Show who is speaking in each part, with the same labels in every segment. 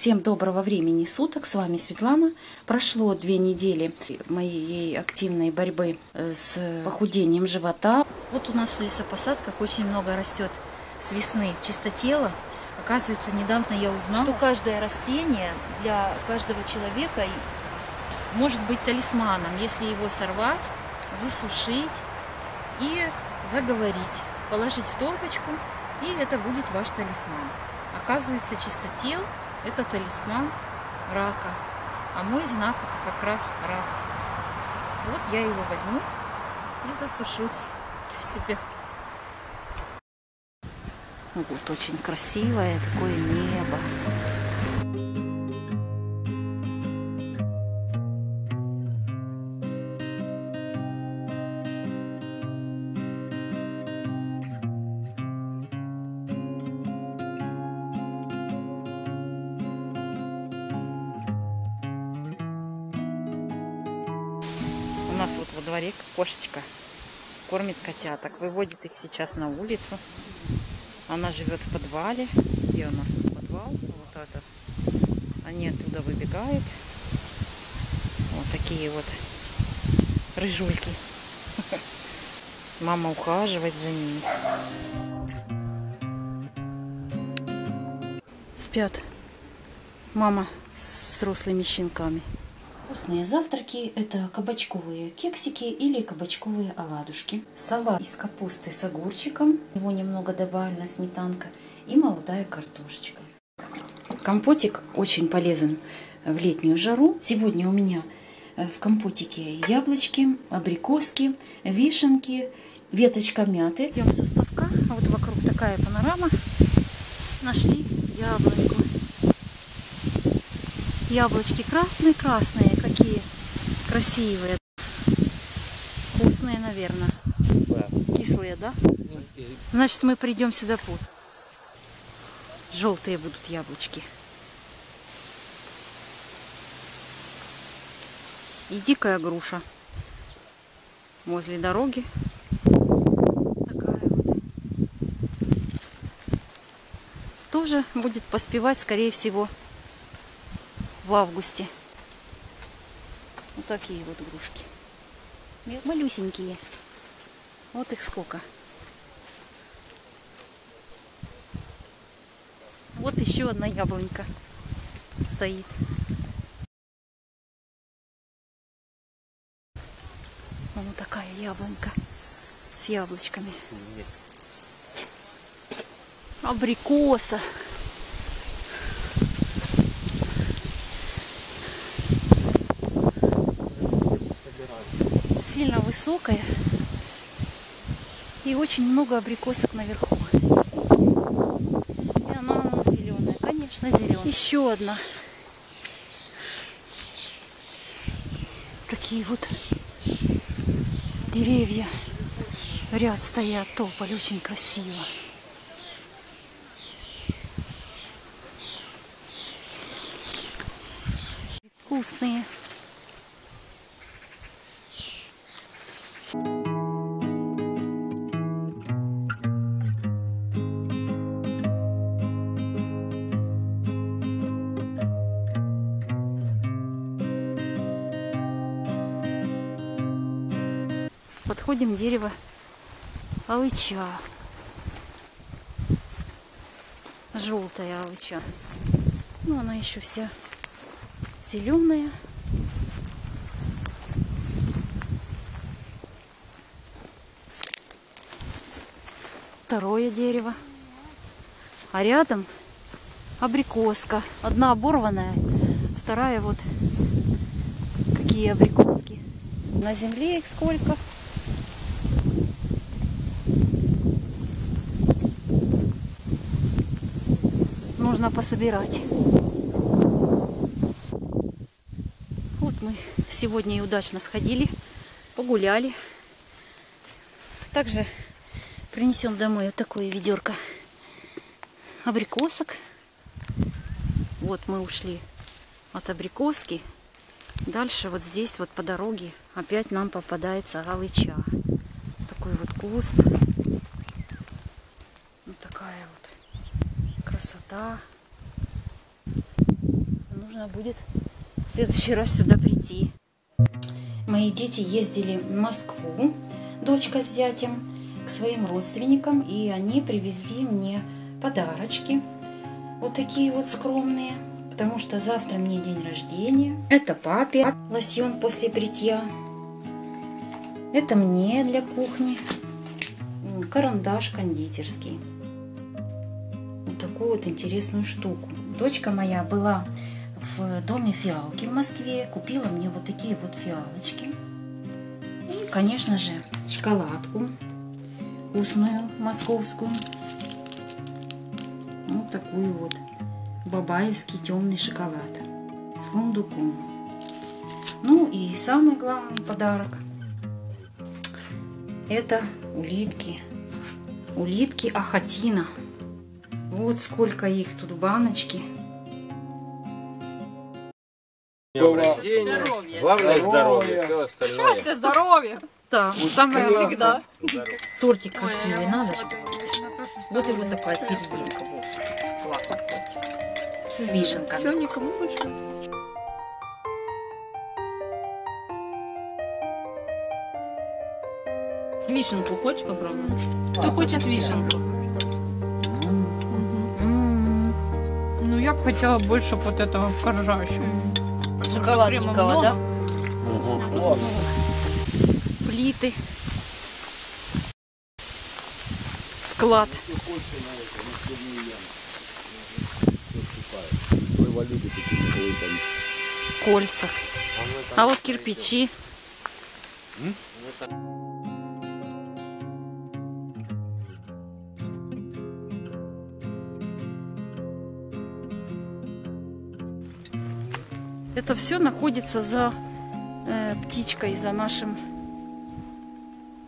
Speaker 1: Всем доброго времени суток, с вами Светлана. Прошло две недели моей активной борьбы э, с похудением живота. Вот у нас в лесопосадках очень много растет с весны чистотела. Оказывается, недавно я узнала, что каждое растение для каждого человека может быть талисманом, если его сорвать, засушить и заговорить, положить в торбочку, и это будет ваш талисман. Оказывается, чистотел – это талисман рака, а мой знак – это как раз рак. Вот я его возьму и засушу для себя. Вот очень красивое такое небо. Нас вот во дворе кошечка кормит котяток, выводит их сейчас на улицу. Она живет в подвале. Где у нас подвал? Вот это. Они оттуда выбегают. Вот такие вот рыжульки. Мама ухаживает за ними. Спят. Мама с взрослыми щенками. Вкусные завтраки – это кабачковые кексики или кабачковые оладушки. Салат из капусты с огурчиком, его немного добавлена сметанка и молодая картошечка. Компотик очень полезен в летнюю жару. Сегодня у меня в компотике яблочки, абрикоски, вишенки, веточка мяты. Идем со ставка, а вот вокруг такая панорама. Нашли яблоньку. Яблочки красные-красные, какие красивые. Вкусные, наверное. Кислые, да? Значит, мы придем сюда под. Желтые будут яблочки. И дикая груша. Возле дороги. Такая вот. Тоже будет поспевать, скорее всего, в августе. Вот такие вот игрушки. Малюсенькие. Вот их сколько. Вот еще одна яблонька стоит. Вот такая яблонька с яблочками. Абрикоса. И очень много абрикосок наверху. И она зеленая. Конечно, зеленая. Еще одна. Такие вот деревья в ряд стоят. Тополь очень красиво. Вкусные. Алыча. Желтая алыча. Ну, она еще вся зеленая. Второе дерево. А рядом абрикоска. Одна оборванная, вторая вот какие абрикоски. На земле их сколько? Нужно пособирать. Вот мы сегодня и удачно сходили, погуляли. Также принесем домой вот такое ведерко абрикосок. Вот мы ушли от абрикоски. Дальше вот здесь вот по дороге опять нам попадается галыча. Такой вот куст. Вот такая вот красота. можно будет в следующий раз сюда прийти. Мои дети ездили в Москву, дочка с зятем, к своим родственникам, и они привезли мне подарочки. Вот такие вот скромные, потому что завтра мне день рождения. Это папе лосьон после бритья. Это мне для кухни карандаш кондитерский. Такую вот интересную штуку. Дочка моя была в доме фиалки в Москве, купила мне вот такие вот фиалочки. И, конечно же, шоколадку вкусную, московскую. Вот такую вот бабаевский темный шоколад с фундуком. Ну и самый главный подарок это улитки. Улитки Ахатина. Вот сколько их тут в баночке.
Speaker 2: Рождения. Главное здоровье, все остальное.
Speaker 3: Счастье, здоровье.
Speaker 1: Да, самое
Speaker 3: Всегда.
Speaker 1: Тортик красивый, надо же. Вот и вот такая серединка. С вишенками.
Speaker 3: Все, никому больше.
Speaker 1: Вишенку хочешь попробовать? Кто хочет вишенку?
Speaker 3: Хотела больше вот этого коржащего.
Speaker 1: Шоколадненького, да?
Speaker 2: Мгм.
Speaker 1: Плиты. Склад. Кольца. А вот кирпичи. Это все находится за э, птичкой, за нашим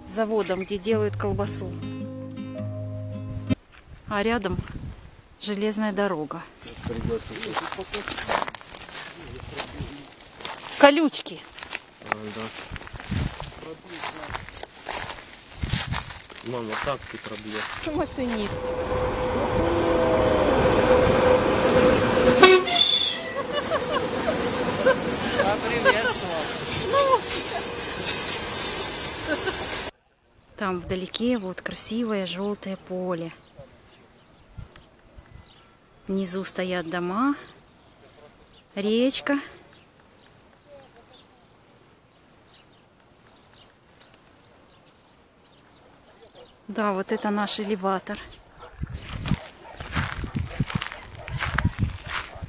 Speaker 1: заводом, где делают колбасу. А рядом железная дорога. Колючки.
Speaker 2: Мама, как ты проблем?
Speaker 3: Машинист.
Speaker 1: Там вдалеке вот красивое желтое поле. Внизу стоят дома, речка. Да, вот это наш элеватор.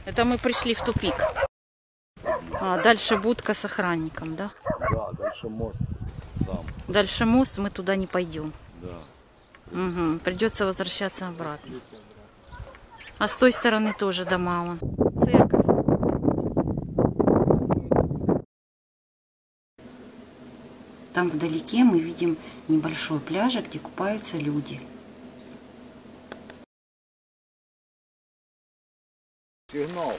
Speaker 1: Это мы пришли в тупик. А дальше будка с охранником, да?
Speaker 4: Да, дальше мост сам.
Speaker 1: Дальше мост, мы туда не пойдем.
Speaker 4: Да.
Speaker 1: Угу, придется возвращаться обратно. А с той стороны тоже дома вон. Церковь. Там вдалеке мы видим небольшой пляж, где купаются люди.
Speaker 4: Сигнал.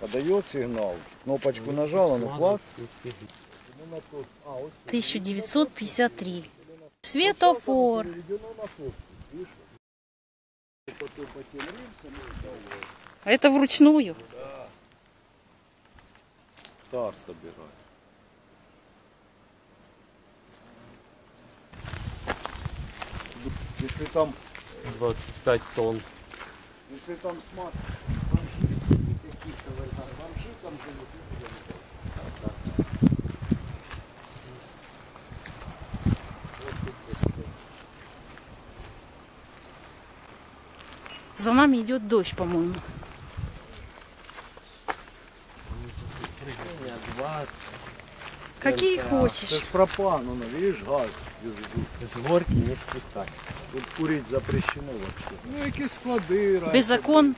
Speaker 4: Подает сигнал. Кнопочку нажала, ну клац.
Speaker 1: 1953. Светофор. А это вручную.
Speaker 4: Стар собирает. Если там,
Speaker 2: 25 тонн.
Speaker 4: если там смаз, бомжи каких-то, бомжи там
Speaker 1: За нами идет дождь, по-моему. Какие хочешь.
Speaker 4: Это пропан, ну, видишь, газ везут.
Speaker 2: С горки не спускать.
Speaker 4: Тут курить запрещено вообще. Ну, які склади,
Speaker 1: Без закон,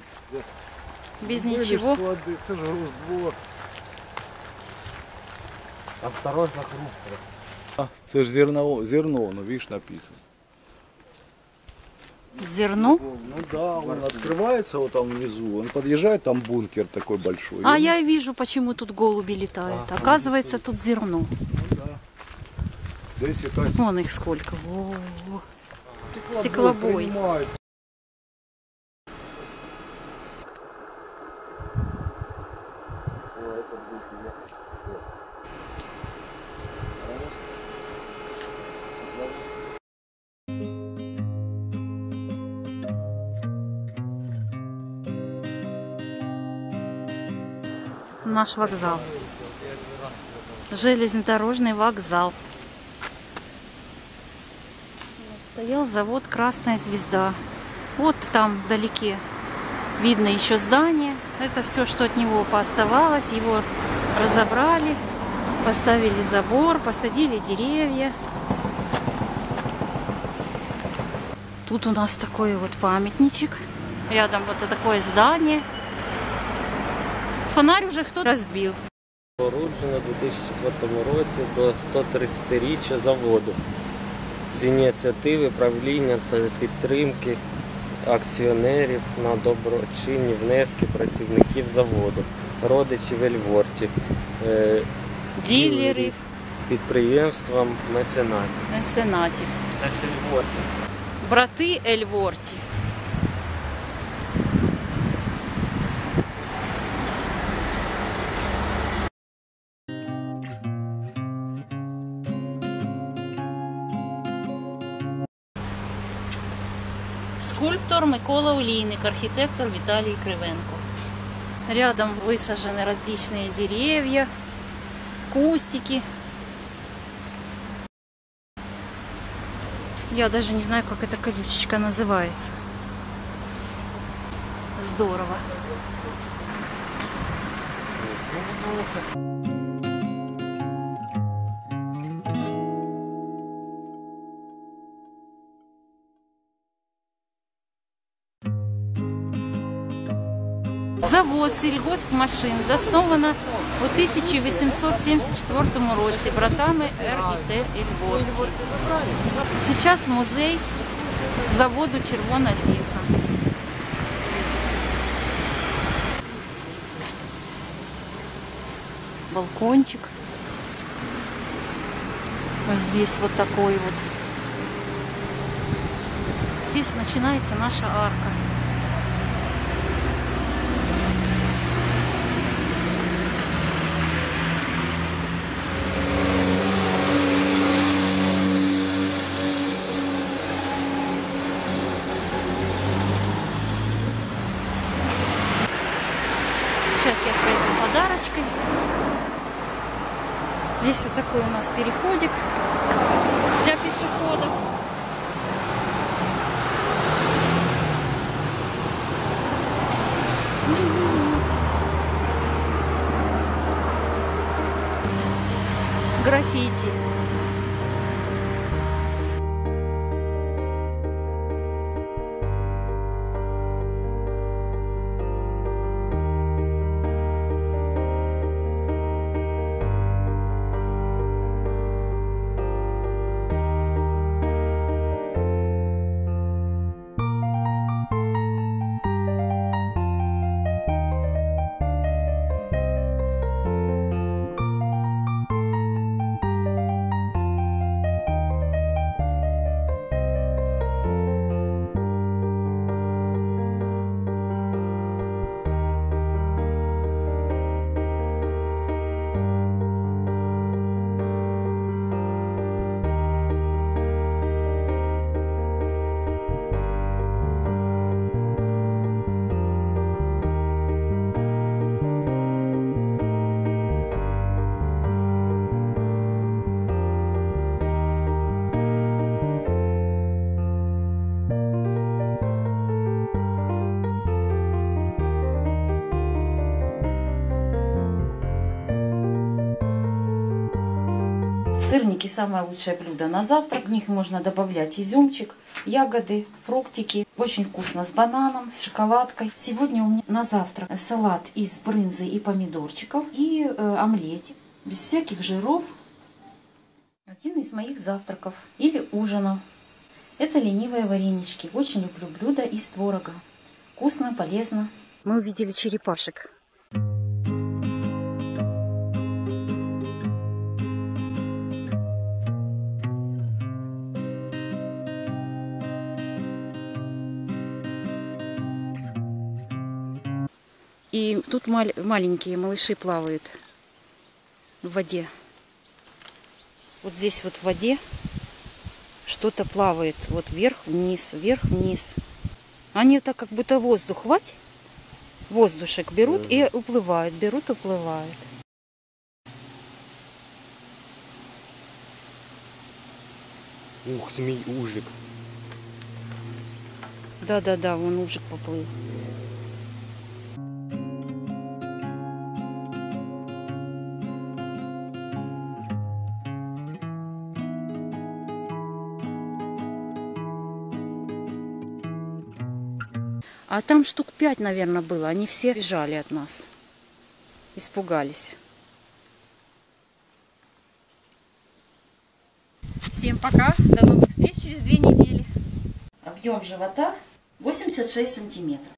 Speaker 1: без
Speaker 4: ж
Speaker 1: ничего.
Speaker 4: склади, це ж груздвор.
Speaker 2: Осторожно, хрустко.
Speaker 4: А, це ж зерно, зерно, ну, видишь, написано.
Speaker 1: Зерно.
Speaker 4: Ну да, он открывается вот там внизу, он подъезжает, там бункер такой большой.
Speaker 1: А
Speaker 4: И
Speaker 1: я вижу, почему тут голуби летают. Оказывается, тут зерно.
Speaker 4: ну да. Здесь якась
Speaker 1: Вон их сколько. Во. Стеклобой.
Speaker 4: принимают.
Speaker 1: Наш вокзал. Железнодорожный вокзал. Стоял завод Красная Звезда. Вот там вдалеке видно еще здание. Это все, что от него пооставалось. Его разобрали, поставили забор, посадили деревья. Тут у нас такой вот памятничек. Рядом вот такое здание. Фонарь уже кто разбил.
Speaker 2: Породжено у 2004 році до 130-річчя заводу з ініціативи правління та підтримки акціонерів на доброчинні внески працівників заводу, родичів Ельворті, е,
Speaker 1: Ділерів,
Speaker 2: підприємствам меценатів.
Speaker 1: меценатів. Брати Ельворті. Микола Олійник, архитектор Виталий Кривенко. Рядом высажены различные деревья, кустики. Я даже не знаю, как эта колючечка называется. Здорово. Завод сільгоспмашин засновано у 1874 році братами Р і Т. Ельворті. Сейчас музей заводу Червона зірка. Балкончик. Вот здесь вот такой вот. Здесь начинается наша арка. Переходик для пешеходов. Граффити. Сырники самое лучшее блюдо на завтрак. В них можно добавлять изюмчик, ягоды, фруктики. Очень вкусно с бананом, с шоколадкой. Сегодня у меня на завтрак салат из брынзы и помидорчиков и э, омлетик. Без всяких жиров. Один из моих завтраков или ужинов. Это ленивые варенички. Очень люблю блюдо из творога. Вкусно, полезно. Мы увидели черепашек. И тут мал- маленькие малыши плавают в воде. Вот здесь вот в воде что-то плавает. Вот вверх-вниз, вверх-вниз. Они так как будто воздух хвать воздушек берут и уплывают, берут, уплывают.
Speaker 2: Ух, змій ужик.
Speaker 1: Да-да-да, вон ужик поплыл. А там штук пять, наверное, было. Они все бежали от нас. Испугались. Всем пока. До новых встреч через две недели. Объем живота 86 сантиметров.